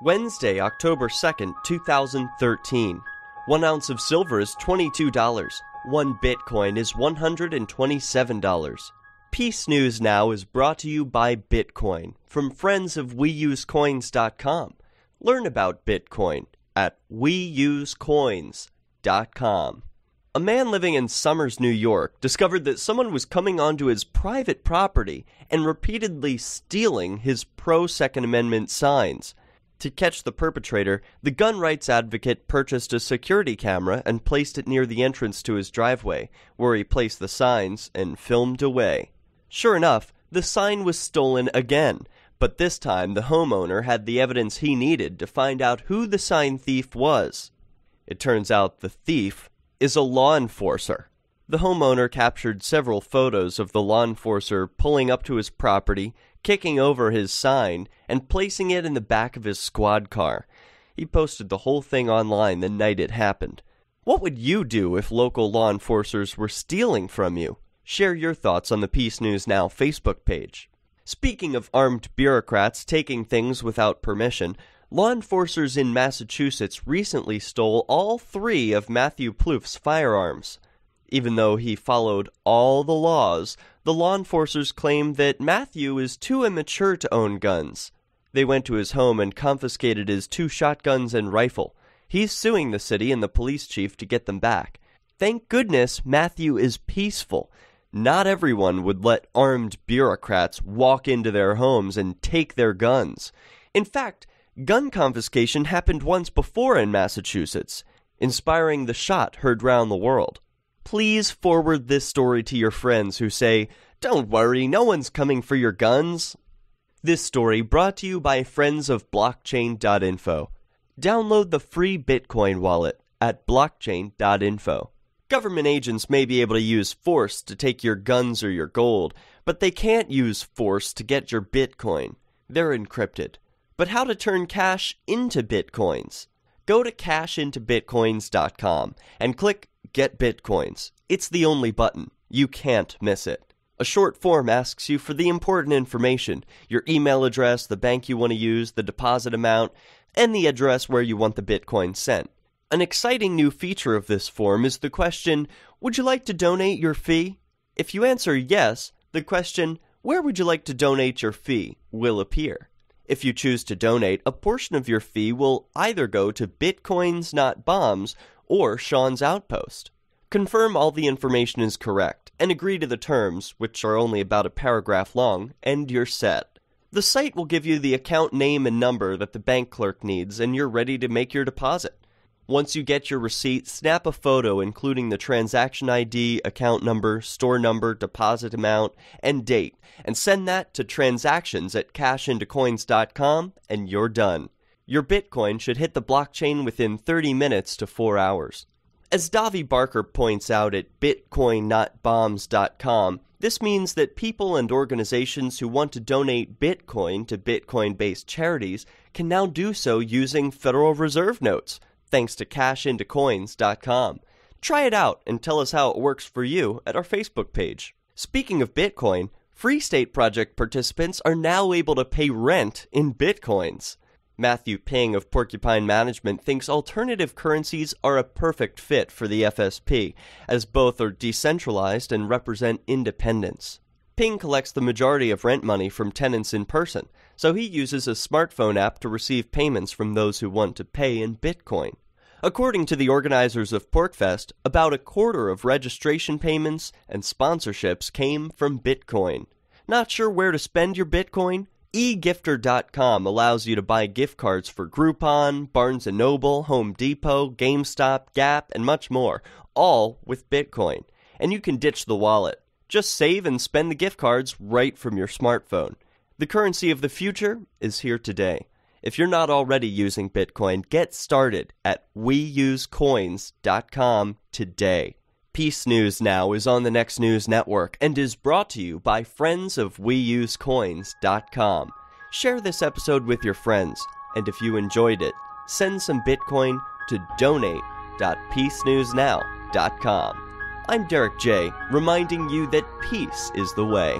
Wednesday, October 2nd, 2013. One ounce of silver is $22. One Bitcoin is $127. Peace News Now is brought to you by Bitcoin from friends of WeUseCoins.com. Learn about Bitcoin at WeUseCoins.com. A man living in Somers, New York, discovered that someone was coming onto his private property and repeatedly stealing his pro Second Amendment signs. To catch the perpetrator, the gun rights advocate purchased a security camera and placed it near the entrance to his driveway, where he placed the signs and filmed away. Sure enough, the sign was stolen again, but this time the homeowner had the evidence he needed to find out who the sign thief was. It turns out the thief is a law enforcer. The homeowner captured several photos of the law enforcer pulling up to his property, kicking over his sign, and placing it in the back of his squad car. He posted the whole thing online the night it happened. What would you do if local law enforcers were stealing from you? Share your thoughts on the Peace News Now Facebook page. Speaking of armed bureaucrats taking things without permission, law enforcers in Massachusetts recently stole all three of Matthew Plouffe's firearms. Even though he followed all the laws, the law enforcers claim that Matthew is too immature to own guns. They went to his home and confiscated his two shotguns and rifle. He's suing the city and the police chief to get them back. Thank goodness Matthew is peaceful. Not everyone would let armed bureaucrats walk into their homes and take their guns. In fact, gun confiscation happened once before in Massachusetts, inspiring the shot heard round the world. Please forward this story to your friends who say, Don't worry, no one's coming for your guns. This story brought to you by friends of blockchain.info. Download the free Bitcoin wallet at blockchain.info. Government agents may be able to use force to take your guns or your gold, but they can't use force to get your Bitcoin. They're encrypted. But how to turn cash into Bitcoins? Go to cashintobitcoins.com and click Get Bitcoins. It's the only button. You can't miss it. A short form asks you for the important information your email address, the bank you want to use, the deposit amount, and the address where you want the Bitcoin sent. An exciting new feature of this form is the question Would you like to donate your fee? If you answer yes, the question Where would you like to donate your fee will appear. If you choose to donate, a portion of your fee will either go to Bitcoins Not Bombs or Sean's Outpost. Confirm all the information is correct and agree to the terms, which are only about a paragraph long, and you're set. The site will give you the account name and number that the bank clerk needs, and you're ready to make your deposit. Once you get your receipt, snap a photo including the transaction ID, account number, store number, deposit amount, and date, and send that to transactions at cashintocoins.com, and you're done. Your Bitcoin should hit the blockchain within 30 minutes to 4 hours. As Davi Barker points out at bitcoinnotbombs.com, this means that people and organizations who want to donate Bitcoin to Bitcoin based charities can now do so using Federal Reserve notes thanks to cashintocoins.com. Try it out and tell us how it works for you at our Facebook page. Speaking of Bitcoin, Free State Project participants are now able to pay rent in Bitcoins. Matthew Ping of Porcupine Management thinks alternative currencies are a perfect fit for the FSP, as both are decentralized and represent independence. Ping collects the majority of rent money from tenants in person, so he uses a smartphone app to receive payments from those who want to pay in Bitcoin. According to the organizers of PorcFest, about a quarter of registration payments and sponsorships came from Bitcoin. Not sure where to spend your Bitcoin? eGifter.com allows you to buy gift cards for Groupon, Barnes & Noble, Home Depot, GameStop, Gap, and much more, all with Bitcoin. And you can ditch the wallet. Just save and spend the gift cards right from your smartphone. The currency of the future is here today. If you're not already using Bitcoin, get started at weusecoins.com today. Peace News Now is on the Next News Network and is brought to you by friends of WeUseCoins.com. Share this episode with your friends, and if you enjoyed it, send some Bitcoin to donate.peacenewsnow.com. I'm Derrick J, reminding you that peace is the way.